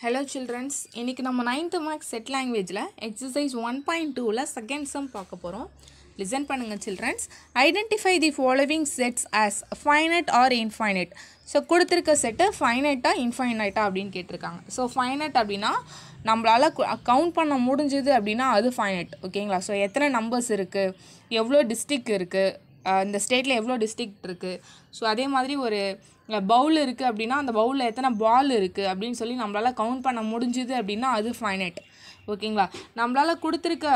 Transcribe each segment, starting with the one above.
Hello childrens இன்றைக்கி நம்ம ninth mark set லாங்குவேஜில் எக்ஸசைஸ் ஒன் பாயிண்ட் டூவில் செகண்ட் சம் பார்க்க போகிறோம் லிசன் பண்ணுங்கள் childrens identify the following sets as finite or infinite so கொடுத்துருக்க செட்டு ஃபைனட்டா இன்ஃபைனட்டா அப்படின்னு கேட்டிருக்காங்க. ஸோ ஃபைனட் அப்படின்னா நம்மளால் கவுண்ட் பண்ண முடிஞ்சுது அப்படின்னா அது ஃபைனட் ஓகேங்களா ஸோ எத்தனை நம்பர்ஸ் இருக்குது எவ்வளோ டிஸ்ட்ரிக் இருக்குது இந்த ஸ்டேட்டில் எவ்வளோ டிஸ்ட்ரிக்ட் இருக்குது ஸோ அதே மாதிரி ஒரு பவுல் இருக்குது அப்படின்னா அந்த பவுலில் எத்தனை பால் இருக்குது அப்படின்னு சொல்லி நம்மளால் கவுண்ட் பண்ண முடிஞ்சுது அப்படின்னா அது ஃபைனட் ஓகேங்களா நம்மளால் கொடுத்துருக்க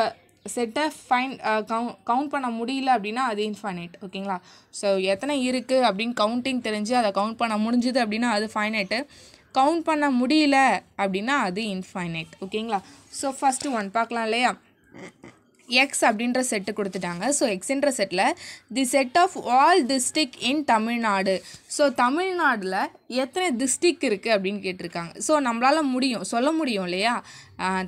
செட்டை ஃபைன் கவு கவுண்ட் பண்ண முடியல அப்படின்னா அது இன்ஃபைனைட் ஓகேங்களா ஸோ எத்தனை இருக்குது அப்படின்னு கவுண்டிங் தெரிஞ்சு அதை கவுண்ட் பண்ண முடிஞ்சுது அப்படின்னா அது ஃபைனைட்டு கவுண்ட் பண்ண முடியல அப்படின்னா அது இன்ஃபைனைட் ஓகேங்களா ஸோ ஃபஸ்ட்டு ஒன் பார்க்கலாம் இல்லையா? எக்ஸ் அப்படின்ற செட்டு கொடுத்துட்டாங்க. ஸோ எக்ஸ்ன்ற settle the set of all district in Tamil Nadu so தமிழ்நாட்டில் எத்தனை டிஸ்ட்ரிக் இருக்குது அப்படின்னு கேட்டிருக்காங்க. ஸோ நம்மளால் முடியும் சொல்ல முடியும் இல்லையா?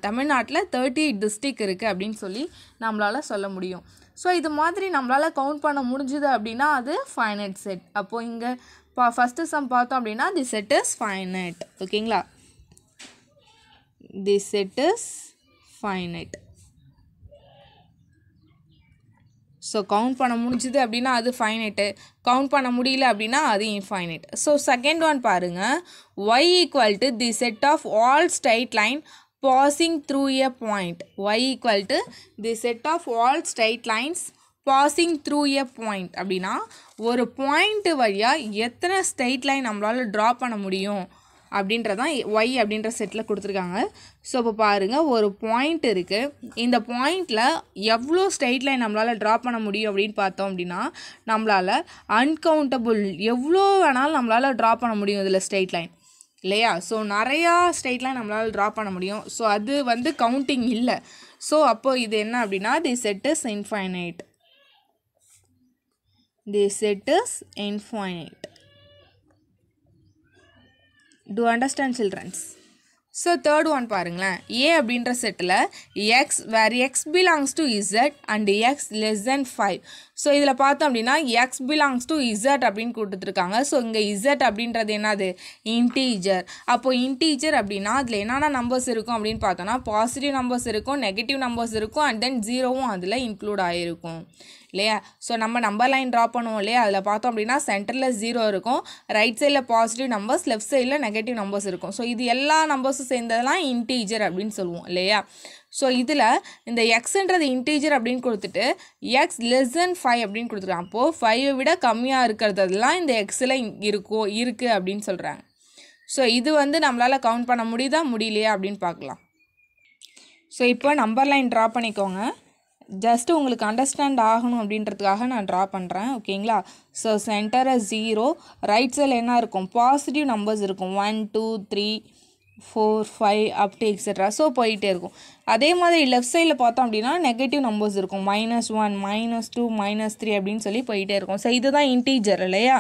தமிழ்நாட்டில் தேர்ட்டி எயிட் டிஸ்ட்ரிக் இருக்குது அப்படின்னு சொல்லி நம்மளால் சொல்ல முடியும். ஸோ இது மாதிரி நம்மளால் கவுண்ட் பண்ண முடிஞ்சுது அப்படின்னா அது ஃபைனட் செட் அப்போது இங்கே பா ஃபஸ்ட்டு சம் பார்த்தோம் அப்படின்னா தி செட் இஸ் ஃபைனட் ஓகேங்களா the set is finite so count பண்ண முடிஞ்சுது அப்படின்னா அது ஃபைனைட்டு கவுண்ட் பண்ண முடியல அப்படின்னா அது இன்ஃபைனைட் ஸோ செகண்ட் ஒன் பாருங்கள் Y equal to the set of all straight line passing through a point Y equal to the set of all straight lines passing through a point அப்படின்னா ஒரு point வழியாக எத்தனை straight line நம்மளால் draw பண்ண முடியும்? அப்படின்றதான் Y அப்படின்ற settle கொடுத்துருக்காங்க. ஸோ இப்போ பாருங்கள் ஒரு பாயிண்ட் இருக்குது இந்த பாயிண்டில் எவ்வளோ ஸ்ட்ரைட் லைன் நம்மளால் ட்ரா பண்ண முடியும் அப்படின்னு பார்த்தோம் அப்படின்னா நம்மளால் அன்கவுண்டபுள் எவ்வளோ வேணாலும் நம்மளால் ட்ரா பண்ண முடியும் இதில் ஸ்ட்ரைட் லைன் இல்லையா? ஸோ நிறையா ஸ்ட்ரைட் லைன் நம்மளால் ட்ரா பண்ண முடியும். ஸோ அது வந்து கவுண்டிங் இல்லை. ஸோ அப்போது இது என்ன அப்படின்னா the set is infinite the set is infinite to understand childrens so third one பாருங்களேன். ஏ அப்படின்ற settle X where X belongs to Z and X less than five so இதில் பார்த்தோம் அப்படின்னா எக்ஸ் பிலாங்ஸ் டு இசட் அப்படின்னு கொடுத்துருக்காங்க so இங்கே Z அப்படின்றது என்னது? இன்டீஜர் அப்போது இன்டீஜர் அப்படின்னா அதில் என்னென்ன நம்பர்ஸ் இருக்கும் அப்படின்னு பார்த்தோன்னா பாசிட்டிவ் நம்பர்ஸ் இருக்கும் நெகட்டிவ் நம்பர்ஸ் இருக்கும் அண்ட் தென் ஜீரோவும் அதில் இன்க்ளூட் ஆகிருக்கும் இல்லையா? ஸோ நம்ம நம்பர் லைன் ட்ரா பண்ணுவோம் இல்லையா? அதில் பார்த்தோம் அப்படின்னா சென்டரில் ஜீரோ இருக்கும் ரைட் சைடில் பாசிட்டிவ் நம்பர்ஸ் லெஃப்ட் சைடில் நெகட்டிவ் நம்பர்ஸ் இருக்கும். ஸோ இது எல்லா நம்பர்ஸும் சேர்ந்ததெல்லாம் இன்டீஜர் அப்படின்னு சொல்லுவோம் இல்லையா? ஸோ இதில் இந்த எக்ஸுன்றது இன்டீஜர் அப்படின்னு கொடுத்துட்டு எக்ஸ் லெஸ் தென் ஃபைவ் அப்படின்னு கொடுத்துருக்காங்க. அப்போது ஃபைவை விட கம்மியாக இருக்கிறதெல்லாம் இந்த எக்ஸில் இருக்கோ இருக்குது அப்படின்னு சொல்கிறாங்க ஸோ இது வந்து நம்மளால் கவுண்ட் பண்ண முடியுதா? முடியலையா? அப்படின்னு பார்க்கலாம். ஸோ இப்போ நம்பர் லைன் ட்ரா பண்ணிக்கோங்க. ஜஸ்ட்டு உங்களுக்கு அண்டர்ஸ்டாண்ட் ஆகணும் அப்படின்றதுக்காக நான் ட்ரா பண்ணுறேன் ஓகேங்களா ஸோ சென்டரை ஜீரோ ரைட் சைடில் என்ன இருக்கும்? பாசிட்டிவ் நம்பர்ஸ் இருக்கும். One two three four five அப்படி எக்ஸட்ரா எக்ஸெட்ரா ஸோ போயிட்டே இருக்கும். அதே மாதிரி லெஃப்ட் சைடில் பார்த்தோம் அப்படின்னா நெகட்டிவ் நம்பர்ஸ் இருக்கும். Minus one minus two minus three அப்படின்னு சொல்லி போயிட்டே இருக்கும். ஸோ இதுதான் இன்டீஜர் இல்லையா?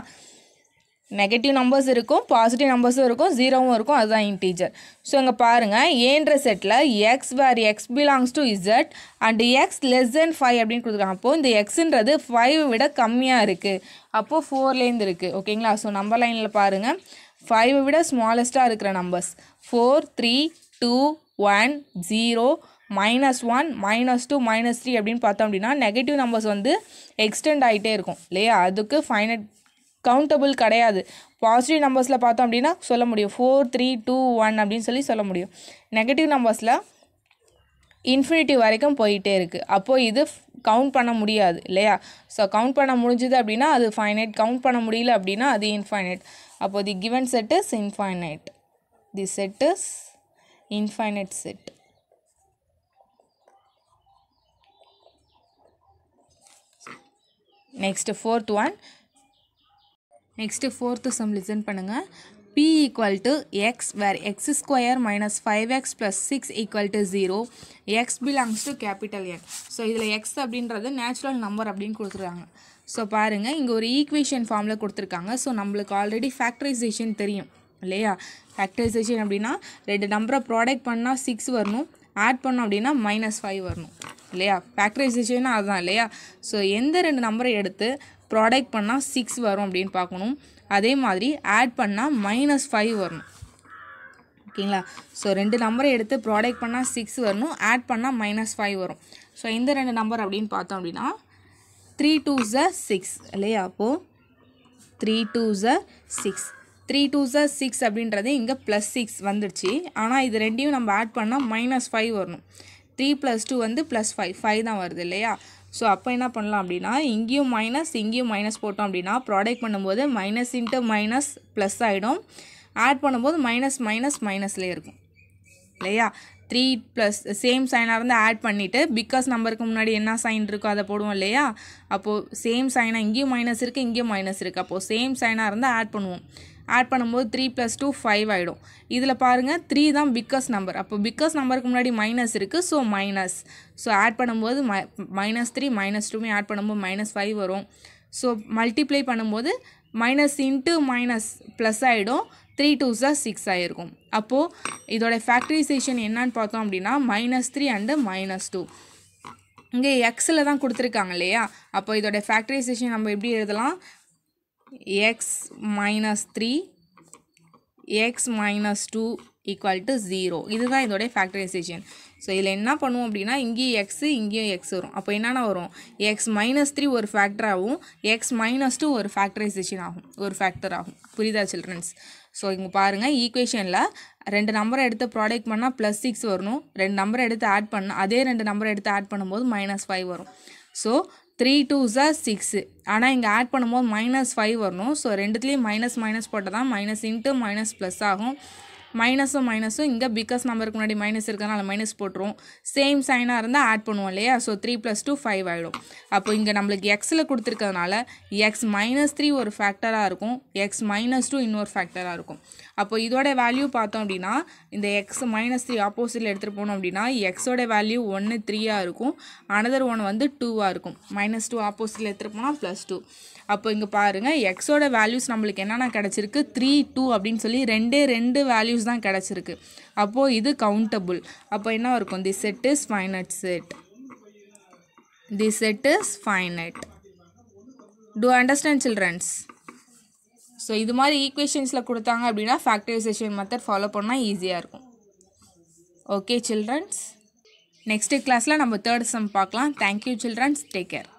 நெகட்டிவ் நம்பர்ஸ் இருக்கும் பாசிட்டிவ் நம்பர்ஸும் இருக்கும் ஜீரோவும் இருக்கும் அதுதான் இன்டீஜர் ஸோ இங்கே பாருங்கள் ஏன்ற settle X where X belongs to Z and X less than five அப்படின்னு கொடுத்துருக்காங்க. அப்போது இந்த எக்ஸுன்றது ஃபைவ் விட கம்மியாக இருக்குது அப்போது ஃபோர்லேருந்து இருக்குது ஓகேங்களா ஸோ நம்பர் லைனில் பாருங்கள் ஃபைவை விட ஸ்மாலஸ்ட்டாக இருக்கிற numbers four three two one zero minus one minus two minus three அப்படின்னு பார்த்தோம் அப்படின்னா நெகட்டிவ் நம்பர்ஸ் வந்து எக்ஸ்டெண்ட் ஆகிட்டே இருக்கும். இல்லையா? அதுக்கு ஃபைனட் கவுண்டபிள் கிடையாது. பாசிட்டிவ் நம்பர்ஸில் பார்த்தோம் அப்படின்னா சொல்ல முடியும். ஃபோர் த்ரீ டூ ஒன் அப்படின்னு சொல்லி சொல்ல முடியும். நெகட்டிவ் நம்பர்ஸில் இன்ஃபினிட்டி வரைக்கும் போயிட்டே இருக்குது அப்போது இது கவுண்ட் பண்ண முடியாது இல்லையா? ஸோ கவுண்ட் பண்ண முடிஞ்சுது அப்படின்னா அது ஃபைனைட் கவுண்ட் பண்ண முடியல அப்படின்னா அது இன்ஃபைனைட் அப்போது the given set is infinite the set is infinite set next fourth one next fourth sum listen பண்ணுங்கள் p equal to X where X square minus five X plus six equal to zero X belongs to capital N so இதில் எக்ஸ் அப்படின்றது natural number அப்படின்னு கொடுத்துருக்காங்க. So பாருங்கள் இங்கே ஒரு equation ஃபார்மில் கொடுத்துருக்காங்க. ஸோ நம்மளுக்கு ஆல்ரெடி ஃபேக்டரைசேஷன் தெரியும் இல்லையா? ஃபேக்டரைசேஷன் அப்படின்னா ரெண்டு நம்பரை ப்ராடக்ட் பண்ணால் சிக்ஸ் வரணும் ஆட் பண்ணோம் அப்படின்னா மைனஸ் ஃபைவ் வரணும் இல்லையா? ஃபேக்டரைசேஷன் அதுதான் இல்லையா? ஸோ எந்த ரெண்டு நம்பரை எடுத்து ப்ராடக்ட் பண்ணால் சிக்ஸ் வரும் அப்படின்னு பார்க்கணும். அதே மாதிரி ஆட் பண்ணால் மைனஸ் ஃபைவ் வரணும் ஓகேங்களா? ஸோ ரெண்டு நம்பரை எடுத்து ப்ராடக்ட் பண்ணால் சிக்ஸ் வரணும் ஆட் பண்ணால் மைனஸ் ஃபைவ் வரும். ஸோ இந்த ரெண்டு நம்பர் அப்படின்னு பார்த்தோம் அப்படின்னா த்ரீ டூ ஜ சிக்ஸ் இல்லையா? அப்போது த்ரீ டூ ஜ சிக்ஸ் த்ரீ டூ ஜ சிக்ஸ் அப்படின்றது இங்கே ப்ளஸ் சிக்ஸ் வந்துடுச்சு. ஆனால் இது ரெண்டையும் நம்ம ஆட் பண்ணால் மைனஸ் ஃபைவ் வரணும். த்ரீ ப்ளஸ் டூ வந்து ப்ளஸ் ஃபைவ் ஃபைவ் தான் வருது இல்லையா? ஸோ அப்போ என்ன பண்ணலாம் அப்படின்னா இங்கேயும் மைனஸ் இங்கேயும் மைனஸ் போட்டோம் அப்படின்னா ப்ராடக்ட் பண்ணும்போது மைனஸ் இன்ட்டு மைனஸ் ப்ளஸ் ஆகிடும் ஆட் பண்ணும்போது மைனஸ் மைனஸ் மைனஸ்லேயே இருக்கும். இல்லையா? த்ரீ ப்ளஸ் சேம் சைனாக இருந்து ஆட் பண்ணிவிட்டு பிகாஸ் நம்பருக்கு முன்னாடி என்ன சைன் இருக்கோ அதை போடுவோம் இல்லையா? அப்போது சேம் சைனாக இங்கேயும் மைனஸ் இருக்குது இங்கேயும் மைனஸ் இருக்குது அப்போது சேம் சைனாக இருந்தால் ஆட் பண்ணுவோம். ஆட் பண்ணும்போது த்ரீ ப்ளஸ் டூ ஃபைவ் ஆகிடும் இதில் பாருங்கள் த்ரீ தான் பிக்கஸ் நம்பர் அப்போ பிக்கஸ் நம்பருக்கு முன்னாடி மைனஸ் இருக்குது ஸோ மைனஸ் ஸோ ஆட் பண்ணும்போது மை மைனஸ் த்ரீ மைனஸ் டூமே ஆட் பண்ணும்போது மைனஸ் ஃபைவ் வரும். ஸோ மல்டிப்ளை பண்ணும்போது மைனஸ் இன்ட்டு மைனஸ் ப்ளஸ் ஆகிடும் த்ரீ டூ சார் சிக்ஸ் ஆகிருக்கும் அப்போது இதோட ஃபேக்ட்ரிசேஷன் என்னன்னு பார்த்தோம் அப்படின்னா minus three and minus two இங்கே எக்ஸில் தான் கொடுத்துருக்காங்க இல்லையா? அப்போ இதோட ஃபேக்டரைசேஷன் நம்ம எப்படி எழுதலாம்? X minus three X minus two equal to zero இதுதான் இதோடைய ஃபேக்டரைசேஷன் ஸோ இதில் என்ன பண்ணுவோம் அப்படின்னா இங்கேயும் எக்ஸு இங்கேயும் எக்ஸ் வரும். அப்போ என்னென்ன வரும்? எக்ஸ் மைனஸ் த்ரீ ஒரு ஃபேக்டர் ஆகும். எக்ஸ் மைனஸ் டூ ஒரு ஃபேக்டரைசேஷன் ஆகும். ஒரு ஃபேக்டர் ஆகும். புரியுதா சில்ட்ரன்ஸ் ஸோ இங்கே பாருங்கள் ஈக்குவேஷனில் ரெண்டு நம்பரை எடுத்து ப்ராடக்ட் பண்ணால் ப்ளஸ் சிக்ஸ் வரணும் ரெண்டு நம்பரை எடுத்து ஆட் பண்ணால் அதே ரெண்டு நம்பரை எடுத்து ஆட் பண்ணும்போது மைனஸ் ஃபைவ் வரும். ஸோ த்ரீ டூ ஜா சிக்ஸு. ஆனால் இங்கே ஆட் பண்ணும்போது மைனஸ் ஃபைவ் வரணும். ஸோ ரெண்டுத்துலேயும் மைனஸ் மைனஸ் போட்டால் தான் மைனஸ் இன்ட்டு மைனஸ் ப்ளஸ் ஆகும். மைனஸும் மைனஸும் இங்கே பிகாஸ் நம்பருக்கு முன்னாடி மைனஸ் இருக்கனால மைனஸ் போட்டுருவோம். சேம் சைனாக இருந்தால் ஆட் பண்ணுவோம் இல்லையா? So three plus two five ஆகிடும் அப்போ இங்கே நம்மளுக்கு எக்ஸில் கொடுத்துருக்கறதுனால எக்ஸ் மைனஸ் த்ரீ ஒரு ஃபேக்டராக இருக்கும். எக்ஸ் மைனஸ் டூ இன்னொரு ஃபேக்டராக இருக்கும். அப்போ இதோட வேல்யூ பார்த்தோம் அப்படின்னா இந்த எக்ஸ் மைனஸ் த்ரீ ஆப்போசிட்டில் எடுத்துகிட்டு போனோம் அப்படின்னா எக்ஸோட வேல்யூ ஒன்று த்ரீயாக இருக்கும். அனதர் ஒன் வந்து டூவாக இருக்கும். மைனஸ் டூ ஆப்போசிட்டில் எடுத்துகிட்டு போனால் ப்ளஸ் டூ அப்போ இங்கே பாருங்கள் எக்ஸோட வேல்யூஸ் நம்மளுக்கு என்னென்ன கிடச்சிருக்கு? த்ரீ டூ அப்படின்னு சொல்லி ரெண்டே ரெண்டு வேல்யூஸ் தான் கிடச்சிருக்கு. அப்போது இது கவுண்டபுள் அப்போ என்ன இருக்கும்? The set is finite set the set is finite to understand childrens so இது மாதிரி ஈக்குவேஷன்ஸில் கொடுத்தாங்க அப்படின்னா ஃபேக்டரைசேஷன் மெத்தட் ஃபாலோ பண்ணால் ஈஸியாக இருக்கும். ஓகே சில்ட்ரன்ஸ் நெக்ஸ்ட் கிளாஸில் நம்ம தேர்ட் சம் பார்க்கலாம். Thank you childrens take care